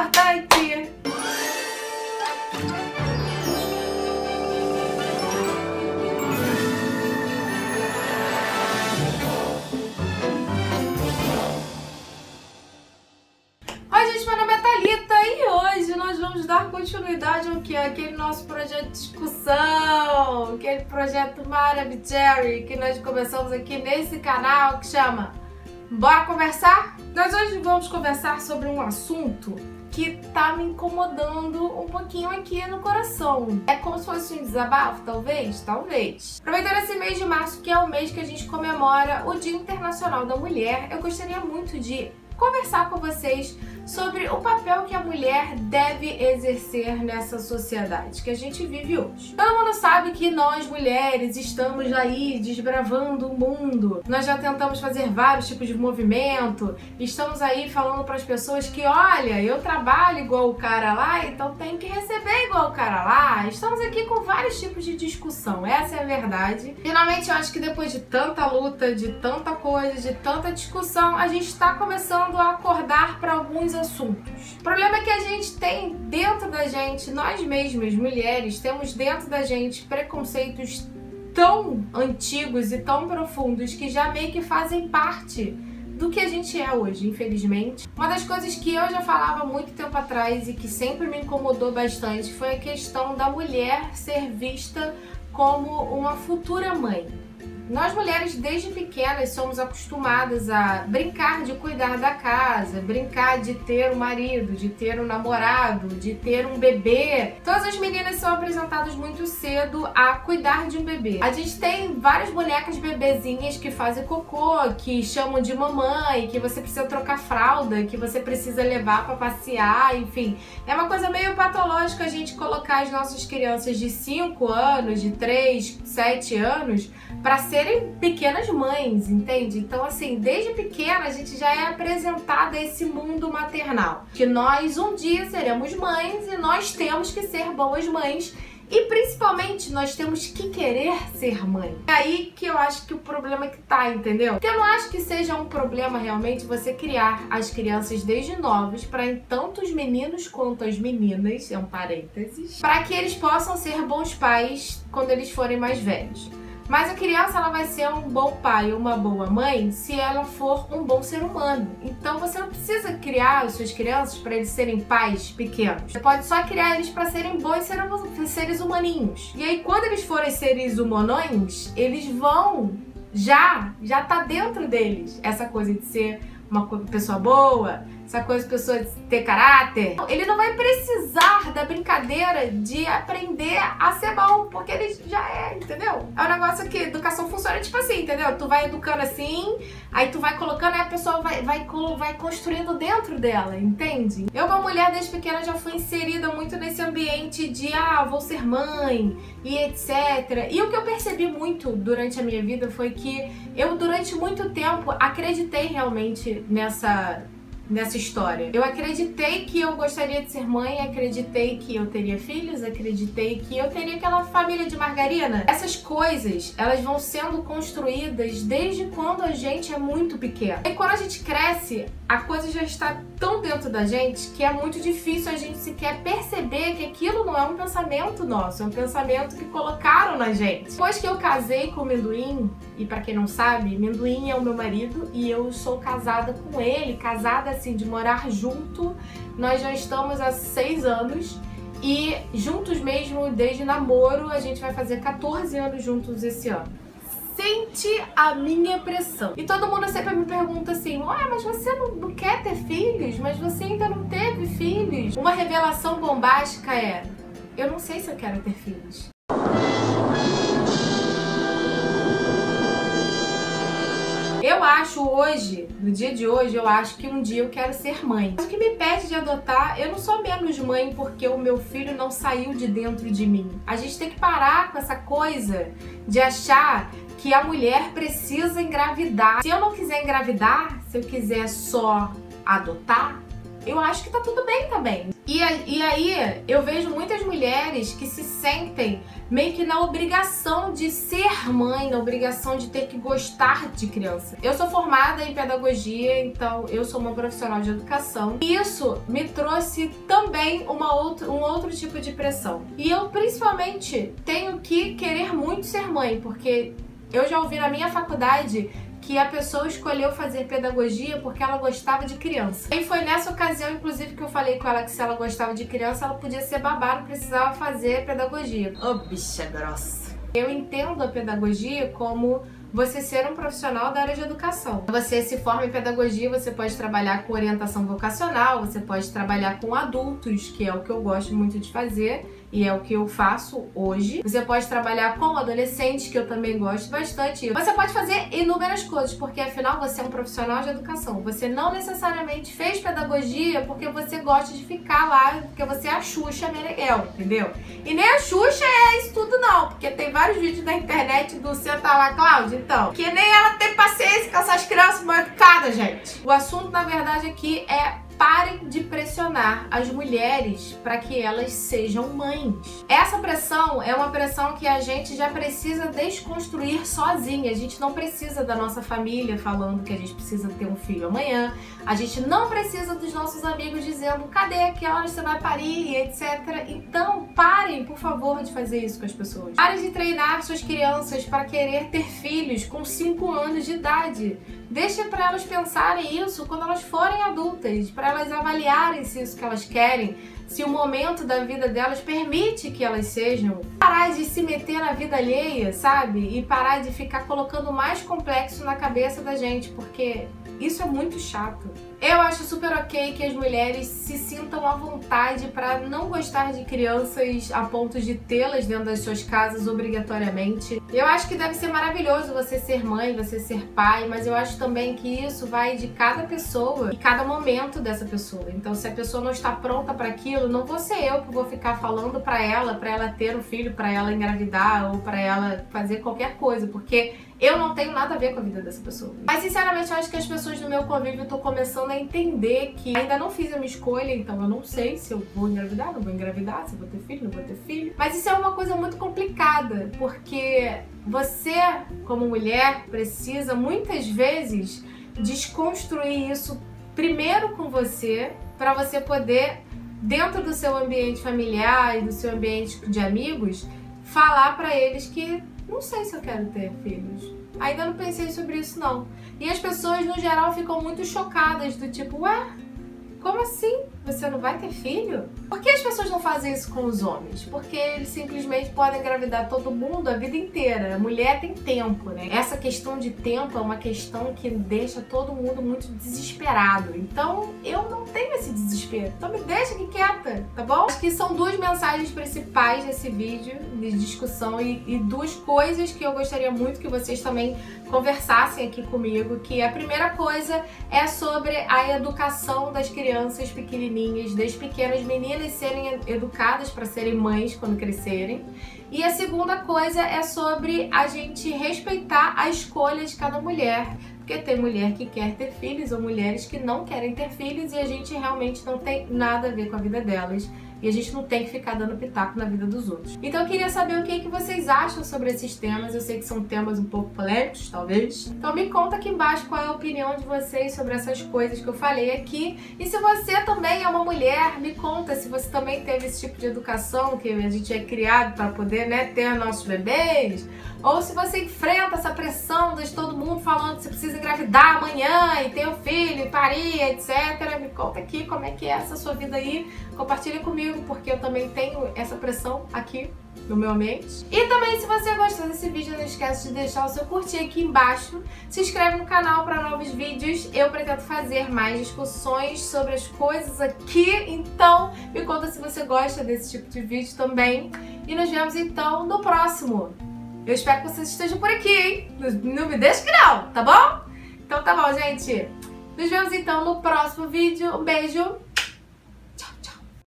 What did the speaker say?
importante. Oi gente, meu nome é Thalita e hoje nós vamos dar continuidade ao que? Aquele nosso projeto de discussão, aquele projeto Maravicherry que nós começamos aqui nesse canal que chama Bora Conversar? Nós hoje vamos conversar sobre um assunto que tá me incomodando um pouquinho aqui no coração. É como se fosse um desabafo, talvez? Talvez. Aproveitando esse mês de março, que é o mês que a gente comemora o Dia Internacional da Mulher, eu gostaria muito de conversar com vocês sobre o papel que a mulher deve exercer nessa sociedade que a gente vive hoje. Todo mundo sabe que nós mulheres estamos aí desbravando o mundo. Nós já tentamos fazer vários tipos de movimento, estamos aí falando para as pessoas que, olha, eu trabalho igual o cara lá, então tenho que receber igual o cara lá. Estamos aqui com vários tipos de discussão, essa é a verdade. Finalmente, eu acho que depois de tanta luta, de tanta coisa, de tanta discussão, a gente está começando a acordar para alguns assuntos. O problema é que a gente tem dentro da gente, nós mesmas, mulheres, temos dentro da gente preconceitos tão antigos e tão profundos que já meio que fazem parte do que a gente é hoje, infelizmente. Uma das coisas que eu já falava muito tempo atrás e que sempre me incomodou bastante foi a questão da mulher ser vista como uma futura mãe. Nós mulheres, desde pequenas, somos acostumadas a brincar de cuidar da casa, brincar de ter um marido, de ter um namorado, de ter um bebê. Todas as meninas são apresentadas muito cedo a cuidar de um bebê. A gente tem várias bonecas bebezinhas que fazem cocô, que chamam de mamãe, que você precisa trocar fralda, que você precisa levar para passear, enfim. É uma coisa meio patológica a gente colocar as nossas crianças de 5 anos, de 3, 7 anos para serem pequenas mães, entende? Então, assim, desde pequena a gente já é apresentada a esse mundo maternal. Que nós um dia seremos mães e nós temos que ser boas mães. E principalmente nós temos que querer ser mãe. É aí que eu acho que o problema é que tá, entendeu? Porque eu não acho que seja um problema realmente você criar as crianças desde novos para tanto os meninos quanto as meninas, é um parênteses, para que eles possam ser bons pais quando eles forem mais velhos. Mas a criança ela vai ser um bom pai, uma boa mãe, se ela for um bom ser humano. Então você não precisa criar as suas crianças para eles serem pais pequenos. Você pode só criar eles para serem bons seres humaninhos. E aí quando eles forem seres humanões, eles vão já já tá dentro deles essa coisa de ser uma pessoa boa, essa coisa de pessoa ter caráter. Ele não vai precisar da brincadeira de aprender a ser bom, porque ele já é, entendeu? É um negócio que educação funciona tipo assim, entendeu? Tu vai educando assim, aí tu vai colocando e a pessoa vai, vai, vai construindo dentro dela, entende? Eu, uma mulher desde pequena, já fui inserida muito nesse ambiente de, ah, vou ser mãe e etc. E o que eu percebi muito durante a minha vida foi que eu, durante muito tempo, acreditei realmente nessa nessa história. Eu acreditei que eu gostaria de ser mãe, acreditei que eu teria filhos, acreditei que eu teria aquela família de margarina. Essas coisas, elas vão sendo construídas desde quando a gente é muito pequeno. E quando a gente cresce, a coisa já está tão dentro da gente que é muito difícil a gente sequer perceber que aquilo não é um pensamento nosso, é um pensamento que colocaram na gente. Depois que eu casei com o Mendoim, e para quem não sabe, Mendoim é o meu marido e eu sou casada com ele, casada assim, de morar junto. Nós já estamos há seis anos e juntos mesmo, desde namoro, a gente vai fazer 14 anos juntos esse ano. Sente a minha pressão. E todo mundo sempre me pergunta assim: Ué, mas você não, não quer ter filhos? Mas você ainda não teve filhos? Uma revelação bombástica é: Eu não sei se eu quero ter filhos. Eu acho hoje, no dia de hoje, eu acho que um dia eu quero ser mãe. O que me pede de adotar, eu não sou menos mãe porque o meu filho não saiu de dentro de mim. A gente tem que parar com essa coisa de achar que a mulher precisa engravidar. Se eu não quiser engravidar, se eu quiser só adotar, eu acho que tá tudo bem também. E, e aí eu vejo muitas mulheres que se sentem meio que na obrigação de ser mãe, na obrigação de ter que gostar de criança. Eu sou formada em pedagogia, então eu sou uma profissional de educação. E isso me trouxe também uma outra, um outro tipo de pressão. E eu principalmente tenho que querer muito ser mãe, porque eu já ouvi na minha faculdade que a pessoa escolheu fazer pedagogia porque ela gostava de criança. E foi nessa ocasião, inclusive, que eu falei com ela que se ela gostava de criança, ela podia ser babá, não precisava fazer pedagogia. Ô, oh, bicha grossa! Eu entendo a pedagogia como você ser um profissional da área de educação. Você se forma em pedagogia, você pode trabalhar com orientação vocacional, você pode trabalhar com adultos, que é o que eu gosto muito de fazer e é o que eu faço hoje. Você pode trabalhar com adolescentes, que eu também gosto bastante. Você pode fazer inúmeras coisas, porque afinal você é um profissional de educação. Você não necessariamente fez pedagogia porque você gosta de ficar lá, porque você é a Xuxa Meneghel, entendeu? E nem a Xuxa é isso tudo não, porque tem vários vídeos na internet do Senta lá, Cláudia, então, que nem ela tem paciência com essas crianças mal educadas, gente. O assunto, na verdade, aqui é parem de pressionar as mulheres para que elas sejam mães. Essa pressão é uma pressão que a gente já precisa desconstruir sozinha. A gente não precisa da nossa família falando que a gente precisa ter um filho amanhã. A gente não precisa dos nossos amigos dizendo cadê, que horas você vai parir, etc. Então parem, por favor, de fazer isso com as pessoas. Parem de treinar suas crianças para querer ter filhos com 5 anos de idade. Deixe para elas pensarem isso quando elas forem adultas, para elas avaliarem se isso que elas querem, se o momento da vida delas permite que elas sejam. Parar de se meter na vida alheia, sabe? E parar de ficar colocando mais complexo na cabeça da gente, porque isso é muito chato. Eu acho super ok que as mulheres se sintam à vontade para não gostar de crianças a ponto de tê-las dentro das suas casas obrigatoriamente. Eu acho que deve ser maravilhoso você ser mãe, você ser pai, mas eu acho também que isso vai de cada pessoa e cada momento dessa pessoa. Então, se a pessoa não está pronta para aquilo, não vou ser eu que vou ficar falando para ela, para ela ter um filho, para ela engravidar ou para ela fazer qualquer coisa, porque eu não tenho nada a ver com a vida dessa pessoa. Mas sinceramente, eu acho que as pessoas do meu convívio estão começando a entender que ainda não fiz a minha escolha, então eu não sei se eu vou engravidar, não vou engravidar, se eu vou ter filho, não vou ter filho. Mas isso é uma coisa muito complicada, porque você, como mulher, precisa muitas vezes desconstruir isso primeiro com você, para você poder, dentro do seu ambiente familiar e do seu ambiente de amigos, falar para eles que não sei se eu quero ter filhos. Ainda não pensei sobre isso não. E as pessoas no geral ficam muito chocadas do tipo, ué, como assim? Você não vai ter filho? Por que as pessoas não fazem isso com os homens? Porque eles simplesmente podem engravidar todo mundo a vida inteira. A mulher tem tempo, né? Essa questão de tempo é uma questão que deixa todo mundo muito desesperado. Então, eu não tenho esse desespero. Então me deixa aqui quieta, tá bom? Acho que são duas mensagens principais desse vídeo de discussão e, e duas coisas que eu gostaria muito que vocês também conversassem aqui comigo, que a primeira coisa é sobre a educação das crianças pequenininhas, das pequenas meninas serem educadas para serem mães quando crescerem. E a segunda coisa é sobre a gente respeitar a escolha de cada mulher, porque tem mulher que quer ter filhos ou mulheres que não querem ter filhos e a gente realmente não tem nada a ver com a vida delas e a gente não tem que ficar dando pitaco na vida dos outros. Então eu queria saber o que, que vocês acham sobre esses temas. Eu sei que são temas um pouco polêmicos, talvez. Então me conta aqui embaixo qual é a opinião de vocês sobre essas coisas que eu falei aqui. E se você também é uma mulher, me conta se você também teve esse tipo de educação que a gente é criado para poder né, ter nossos bebês. Ou se você enfrenta essa pressão de todo mundo falando que você precisa engravidar amanhã e ter um filho, e parir, etc. Me conta aqui como é que é essa sua vida aí. Compartilha comigo porque eu também tenho essa pressão aqui no meu ambiente. E também, se você gostou desse vídeo, não esquece de deixar o seu curtir aqui embaixo. Se inscreve no canal para novos vídeos. Eu pretendo fazer mais discussões sobre as coisas aqui, então me conta se você gosta desse tipo de vídeo também. E nos vemos então no próximo. Eu espero que vocês estejam por aqui, hein? Não me deixe que não, tá bom? Então tá bom, gente. Nos vemos então no próximo vídeo. Um beijo